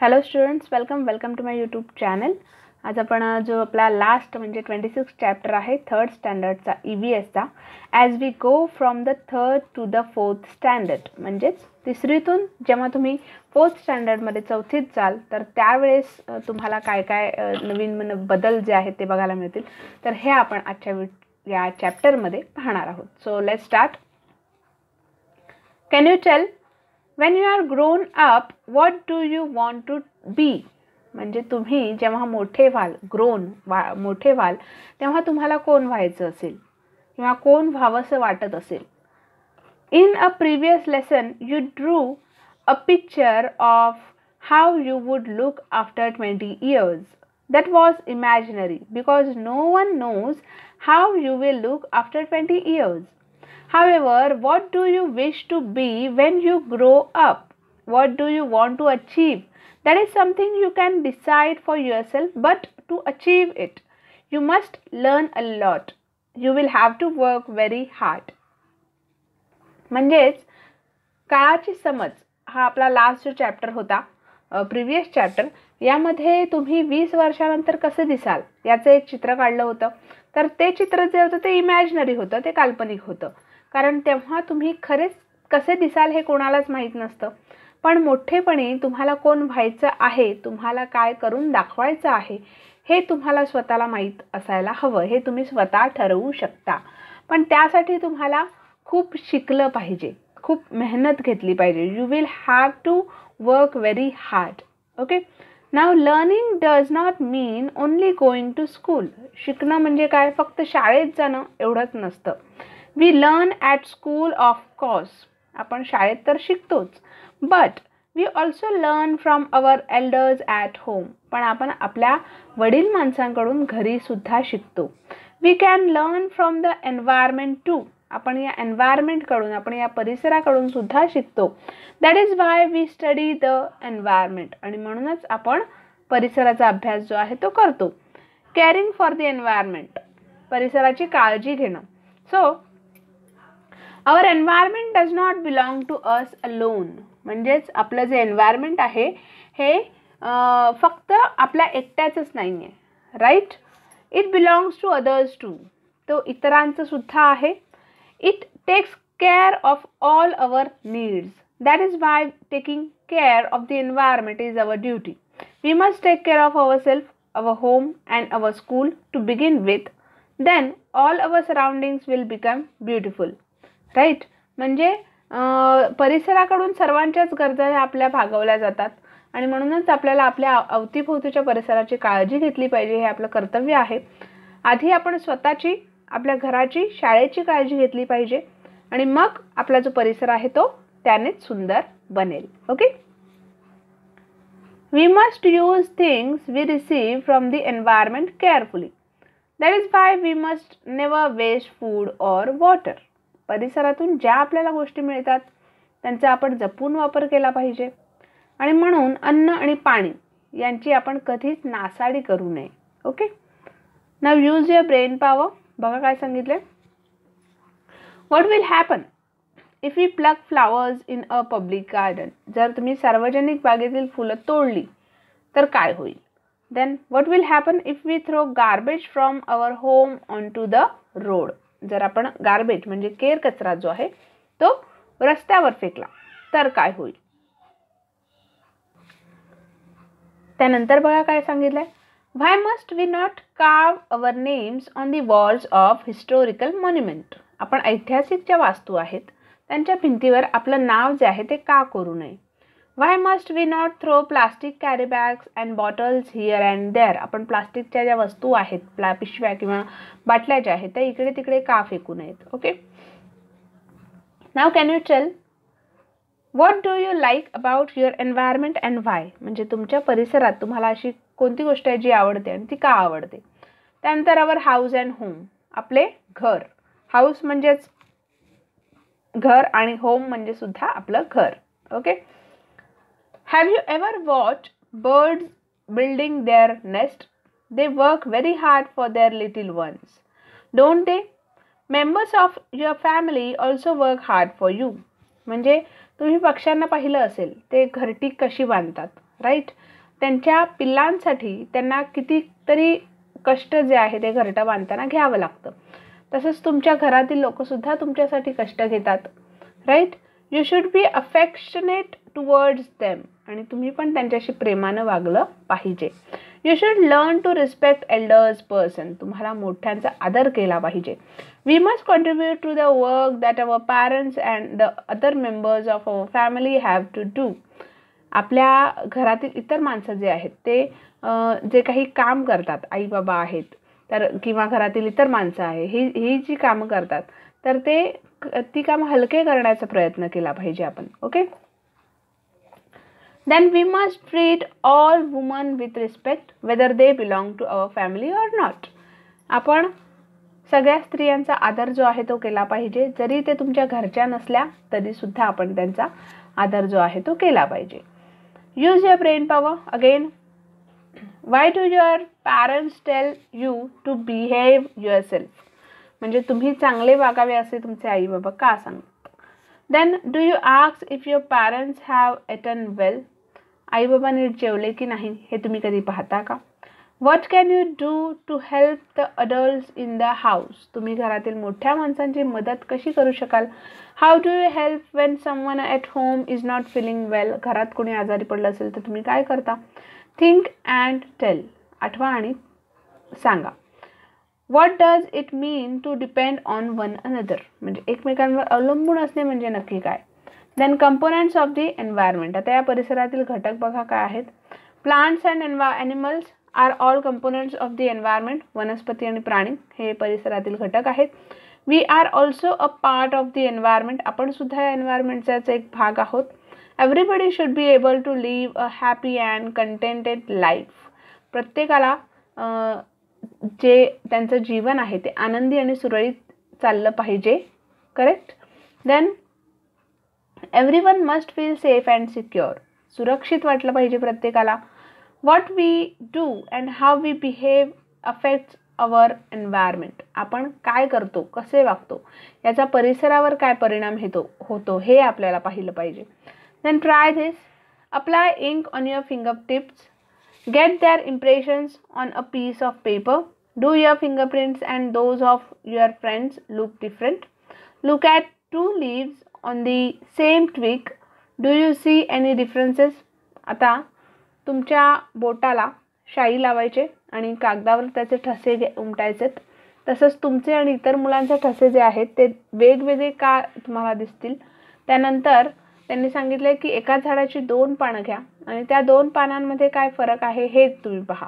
Hello students welcome welcome to my YouTube channel आज आपण जो आपला लास्ट म्हणजे ट्वेंटी सिक्स चॅप्टर आहे थर्ड स्टँडर्डचा E V एसचा as we go from the third to the fourth standard म्हणजेच तिसरीतून जेव्हा तुम्ही फोर्थ स्टँडर्डमध्ये चौथीत जाल तर त्यावेळेस तुम्हाला काय काय नवीन बदल जे आहेत ते बघायला मिळतील. तर हे आपण आजच्या या चॅप्टरमध्ये पाहणार आहोत. So let start can you tell when you are grown up what do you want to be म्हणजे तुम्ही जेव्हा मोठे व्हाल ग्रोन वा मोठे व्हाल तेव्हा तुम्हाला कोण व्हायचं असेल? किंवा कोण व्हावंसं वाटत असेल? In a previous lesson you drew a picture of how you would look after twenty years that was imaginary because no one knows how you will look after 20 years. However, what do you wish to be when you grow up? What do you want to achieve? That is something you can decide for yourself, but to achieve it, you must learn a lot. You will have to work very hard. म्हणजेच काळाची समज हा आपला last जो chapter होता previous chapter यामध्ये तुम्ही वीस वर्षानंतर कसं दिसाल याचं एक चित्र काढलं होतं तर ते चित्र जे होतं ते इमॅजिनरी होतं ते काल्पनिक होतं कारण तेव्हा तुम्ही खरेच कसे दिसाल हे कोणालाच माहीत नसतं. पण मोठेपणी तुम्हाला कोण व्हायचं आहे तुम्हाला काय करून दाखवायचं आहे हे तुम्हाला स्वतःला माहीत असायला हवं हे तुम्ही स्वतः ठरवू शकता. पण त्यासाठी तुम्हाला खूप शिकलं पाहिजे खूप मेहनत घेतली पाहिजे. You will have to work very hard okay now learning does not mean only going to school शिकणं म्हणजे काय? फक्त शाळेत जाणं एवढंच नसतं. We learn at school of course आपण शाळेत तर शिकतोच. But we also learn from our elders at home पण आपण आपल्या वडील माणसांकडून घरीसुद्धा शिकतो. We can learn from the environment too आपण या एन्व्हायरमेंटकडून आपण या परिसराकडून सुद्धा शिकतो. That is why we study the environment आणि म्हणूनच आपण परिसराचा अभ्यास जो आहे तो करतो. केअरिंग फॉर द एन्व्हायरमेंट परिसराची काळजी घेणं. So our environment does not belong to us alone म्हणजेच आपलं जे एन्व्हायरमेंट आहे हे अं, फक्त आपल्या एकट्याचंच नाही आहे right it belongs to others too तो इतरांचं सुद्धा आहे. It takes care of all our needs that is why taking care of the environment is our duty we must take care of our self our home and our school to begin with then all our surroundings will become beautiful right म्हणजे परिसराकडून सर्वांच्याच गरजा ह्या आपल्या भागवल्या जातात. आणि म्हणूनच आपल्याला आपल्या अवतीभोवतीच्या परिसराची काळजी घेतली पाहिजे हे आपलं कर्तव्य आहे. आधी आपण स्वतःची आपल्या घराची शाळेची काळजी घेतली पाहिजे. आणि मग आपला जो परिसर आहे तो त्यानेच सुंदर बनेल. Okay we must use things we receive from the environment carefully that is why we must never waste food or water परिसरातून ज्या आपल्याला गोष्टी मिळतात त्यांचा आपण जपून वापर केला पाहिजे. आणि म्हणून अन्न आणि पाणी यांची आपण कधीच नासाडी करू नये. Okay? Now use your brain power बघा काय सांगितलं what will happen if you pluck flowers in a public garden जर तुम्ही सार्वजनिक बागेतील फुलं तोडली तर काय होईल? Then what will happen if we throw garbage from our home on to the road जर आपण गार्बेज म्हणजे केर कचरा जो आहे तो रस्त्यावर फेकला तर काय होईल? त्यानंतर बघा काय सांगितलंय. Why must we not carve our names on the walls of historical monument आपण ऐतिहासिक ज्या वास्तू आहेत त्यांच्या भिंतीवर आपलं नाव जे आहे ते का करू नये? Why must we not throw plastic carry bags and bottles here and there आपण प्लास्टिकच्या ज्या वस्तू आहेत प्ला पिशव्या किंवा बाटल्या ज्या आहेत त्या इकडे तिकडे का फेकू नयेत? Okay now can you tell what do you like about your environment and why म्हणजे तुमच्या परिसरात तुम्हाला अशी कोणती गोष्ट आहे जी आवडते आणि ती का आवडते? त्यानंतर आवर हाऊस अँड होम आपले घर. हाऊस म्हणजेच घर आणि होम म्हणजे सुद्धा आपलं घर. Okay have you ever watch birds building their nest they work very hard for their little ones don't they? Members of your family also work hard for you म्हणजे तुम्ही पक्ष्यांना पाहिलं असेल ते घरटी कशी बांधतात राईट त्यांच्या पिल्लांसाठी त्यांना कितीतरी कष्ट जे आहे ते घरटं बांधताना घ्यावं लागतं. तसंच तुमच्या घरातील लोकसुद्धा तुमच्यासाठी कष्ट घेतात right you should be affectionate towards them आणि तुम्ही पण त्यांच्याशी प्रेमानं वागलं पाहिजे. You should learn to respect elders person तुम्हाला मोठ्यांचा आदर केला पाहिजे. We must contribute to the work that our parents and the other members of our family have to do आपल्या घरातील इतर माणसं जे आहेत ते जे काही काम करतात आई बाबा आहेत तर किंवा घरातील इतर माणसं आहे ही ही जी कामं करतात तर ते ती कामं हलके करण्याचा प्रयत्न केला पाहिजे आपण okay? Then we must treat all women with respect whether they belong to our family or not आपण सगळ्या स्त्रियांचा आदर जो आहे तो केला पाहिजे. जरी ते तुमच्या घरच्या नसल्या तरीसुद्धा आपण त्यांचा आदर जो आहे तो केला पाहिजे. Use your brain power again why do your parents tell you to behave your self म्हणजे तुम्ही चांगले वागावे असे तुमचे आई बाबा का सांगतात? Then do you आक्स if your parents have eaten well आईबाबा नीट जेवले की नाही हे तुम्ही कधी पाहता का? What can you do to help the adults in the house तुम्ही घरातील मोठ्या माणसांची मदत कशी करू शकाल? How do you help when someone at home is not feeling well घरात कोणी आजारी पडलं असेल तर तुम्ही काय करता? थिंक अँड टेल आठवा आणि सांगा. What does it mean to depend on one another म्हणजे एकमेकांवर अवलंबून असणे म्हणजे नक्की काय? Then components of the environment आता या परिसरातील घटक बघा काय आहेत. Plants and एन्वा animals are all components of the environment वनस्पती आणि प्राणी हे परिसरातील घटक आहेत. We are also a part of the environment आपण सुद्धा या एन्व्हायरमेंटचाच एक भाग आहोत. Everybody should be able to live a happy and contented life प्रत्येकाला जे त्यांचं जीवन आहे ते आनंदी आणि सुरळीत चाललं पाहिजे. Correct then every one must feel safe and secure सुरक्षित वाटलं पाहिजे प्रत्येकाला. What we do and how we behave affects our environment आपण काय करतो कसे वागतो याचा परिसरावर काय परिणाम येतो होतो हे आपल्याला पाहिलं पाहिजे. Then try this apply ink on your finger tips get their impressions on a piece of paper do your fingerprints and those of your friends look different look at two leaves on the same twig do you see any differences आता तुमच्या बोटाला शाई लावायचे आणि कागदावर त्याचे ठसे उमटायचेत. तसंच तुमचे आणि इतर मुलांचे ठसे जे आहेत ते वेगवेगळे का तुम्हाला दिसतील. त्यानंतर त्यांनी सांगितले की एका झाडाची दोन पानं घ्या आणि त्या दोन पानांमध्ये काय फरक आहे हे तुम्ही पहा.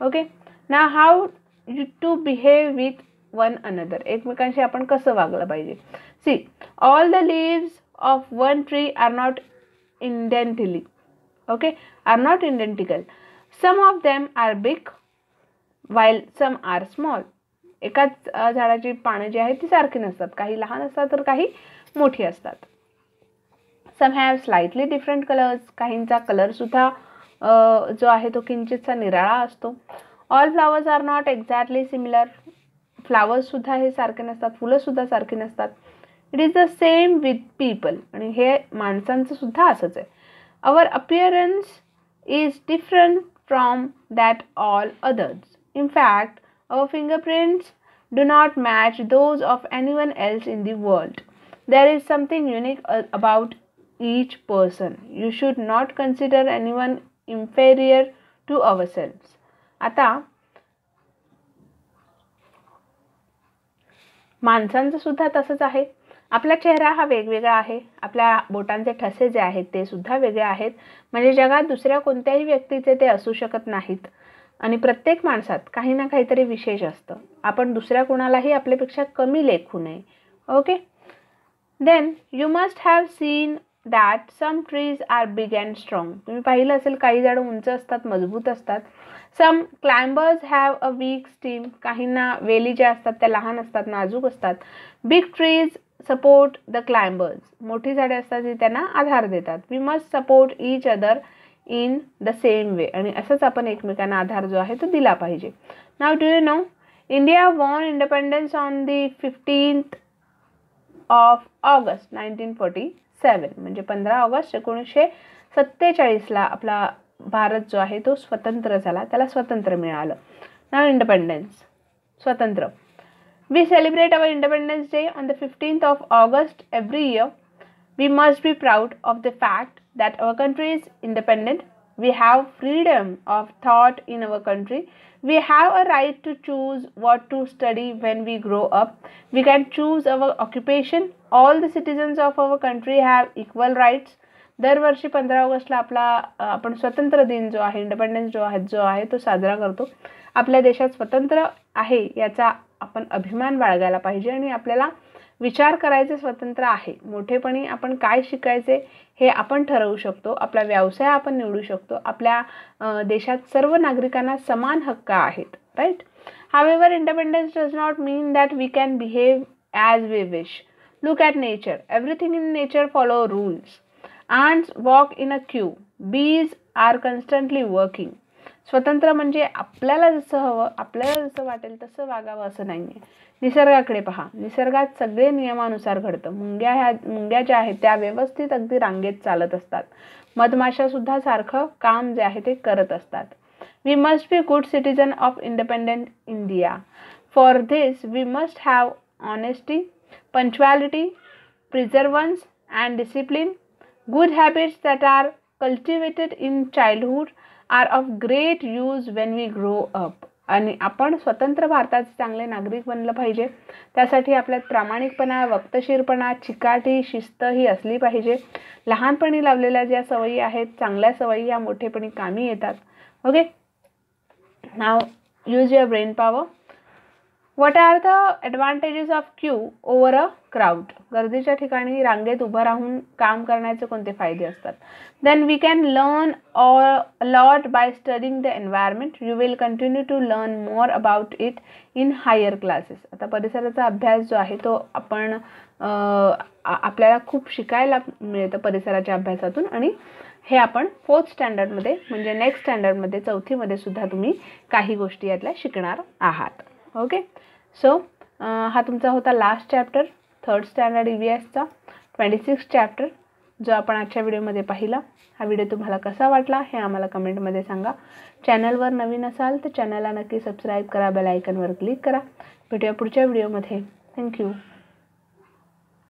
ओके? ना how you to behave with one another एकमेकांशी आपण कसं वागलं पाहिजे? See all the leaves of one tree are not identical okay are not identical. Some of them are big while some are small एकाच झाडाची पानं जी आहेत ती सारखी नसतात. काही लहान असतात तर काही मोठी असतात. Some have slightly different colours काहींचा कलरसुद्धा जो आहे तो किंचितचा निराळा असतो. All flowers are not exactly similar फ्लावर्ससुद्धा हे सारखे नसतात. फुलंसुद्धा सारखी नसतात. It is the same with people आणि हे माणसांचं सुद्धा असंच आहे. Our appearance is different from that all others in fact our fingerprints do not match those of anyone else in the world there is something unique about each person. You should not consider anyone inferior to ourselves. आता माणसांचं सुद्धा तसंच आहे. आपला चेहरा हा वेगवेगळा आहे. आपल्या बोटांचे ठसे जे आहेत ते सुद्धा वेगळे आहेत. म्हणजे जगात दुसऱ्या कोणत्याही व्यक्तीचे ते असू शकत नाहीत. आणि प्रत्येक माणसात काही ना काहीतरी विशेष असतं. आपण दुसऱ्या कोणालाही आपल्यापेक्षा कमी लेखू नये. Okay? Then you must have seen that some trees are big and strong तुम्ही पाहिलं असेल काही झाडं उंच असतात मजबूत असतात. Some climbers have a weak stem काहींना वेली ज्या असतात त्या लहान असतात नाजूक असतात. Big trees support the climbers मोठी झाडे असतात जी त्यांना आधार देतात. We must support each other in the same way आणि असंच आपण एकमेकांना आधार जो आहे तो दिला पाहिजे. Now do you know India won independence on the fifteenth of August nineteen forty seven म्हणजे पंधरा ऑगस्ट एकोणीसशे सत्तेचाळीसला आपला भारत जो आहे तो स्वतंत्र झाला. त्याला स्वतंत्र मिळालं. ना इंडिपेंडन्स स्वतंत्र. we celebrate our independence day on the fifteenth of August every year we must be proud of the fact that our country is independent we have freedom of thought in our country we have a right to choose what to study when we grow up we can choose our occupation all the citizens of our country have equal rights दरवर्षी पंधरा ऑगस्टला आपला आपण स्वतंत्र दिन जो आहे independence जो आहे जो आहे तो साजरा करतो आपल्या देशात स्वतंत्र आहे याचा आपण अभिमान बाळगायला पाहिजे आणि आपल्याला विचार करायचे स्वतंत्र आहे. मोठेपणी आपण काय शिकायचे हे आपण ठरवू शकतो. आपला व्यवसाय आपण निवडू शकतो. आपल्या देशात सर्व नागरिकांना समान हक्क आहेत. Right however independence does not mean that we can behave as we wish look at nature everything in nature follow rules ants walk in a queue bees are constantly working स्वतंत्र म्हणजे आपल्याला जसं हवं आपल्याला जसं वाटेल तसं वागावं असं नाही आहे निसर्गाकडे पहा. निसर्गात सगळे नियमानुसार घडतं. मुंग्या ह्या मुंग्या ज्या आहेत त्या व्यवस्थित अगदी रांगेत चालत असतात. मधमाशासुद्धा सारखं काम जे आहे ते करत असतात. We must be good citizen of independent India for this we must have honesty punctuality perseverance and discipline good habits that are cultivated in childhood are of great use when we grow up आणि आपण स्वतंत्र भारताचे चांगले नागरिक बनलं पाहिजे. त्यासाठी आपल्यात प्रामाणिकपणा वक्तशीरपणा चिकाटी शिस्त ही असली पाहिजे. लहानपणी लावलेल्या ज्या सवयी आहेत चांगल्या सवयी या मोठेपणी कामी येतात. Okay now use your brain power what are the advantages of queue over a crowd गर्दीच्या ठिकाणी रांगेत उभं राहून काम करण्याचे कोणते फायदे असतात? Then we can learn a lot by studying the environment you will continue to learn more about it in higher classes आता परिसराचा अभ्यास जो आहे तो आपण आपल्याला खूप शिकायला मिळतं परिसराच्या अभ्यासातून. आणि हे आपण फोर्थ स्टँडर्डमध्ये म्हणजे नेक्स्ट स्टँडर्डमध्ये चौथीमध्ये सुद्धा तुम्ही काही गोष्टी यातल्या शिकणार आहात. ओके सो uh, हा तुमचा होता last chapter third standard E V एसचा twenty six chapter जो आपण आजच्या व्हिडिओमध्ये पाहिला. हा व्हिडिओ तुम्हाला कसा वाटला हे आम्हाला कमेंटमध्ये सांगा. चॅनलवर नवीन असाल तर चॅनलला नक्की सबस्क्राईब करा बेल आयकनवर क्लिक करा. भेटूया पुढच्या व्हिडिओमध्ये. थँक्यू